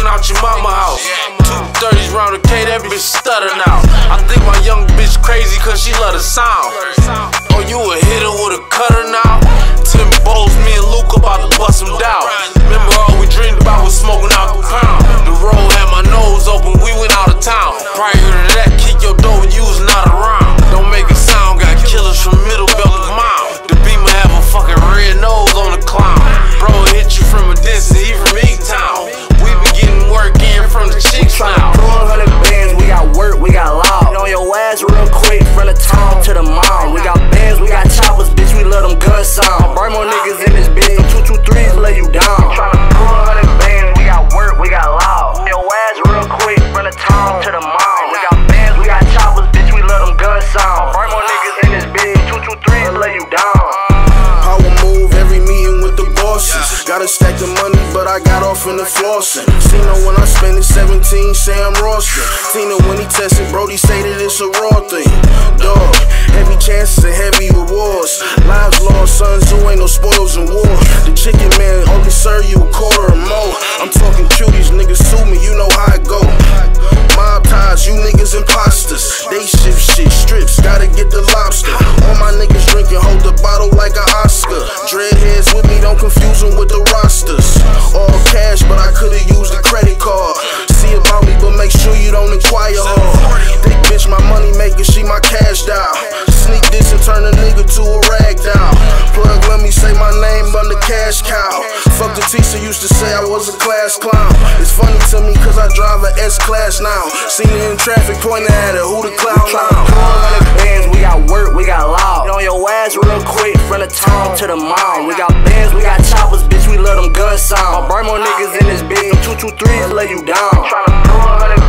Niggas out your mama house. Two thirties round the K, that bitch stuttering out. I think my young bitch crazy cause she love the sound. Oh, you a hitter with a cutter now? Tim Bowles, me and Luke but I got off in the flossing. Cena when I spent it 17, say I'm Roston. Tina when he tested, Brody say that it's a raw thing. Dog, heavy chances and heavy rewards. Lives lost, sons who ain't no spoils in war. The chicken man only serve you a quarter or more. I'm talking cuties, niggas sue me, you know how it go. Mob ties, you niggas imposters. They shift shit, strips, gotta get the lobster. All my niggas drinking, hold the bottle like an Oscar. Dreadheads with me, don't confuse them with the used to say I was a class clown. It's funny to me cause I drive a S class now. Seen her in traffic pointing at her, who the clown now? bands, we got work, we got loud. On your ass real quick, from the town to the mall. We got bands, we got choppers, bitch, we love them gun sound. I Burn more niggas in this bitch, them two two threes lay you down.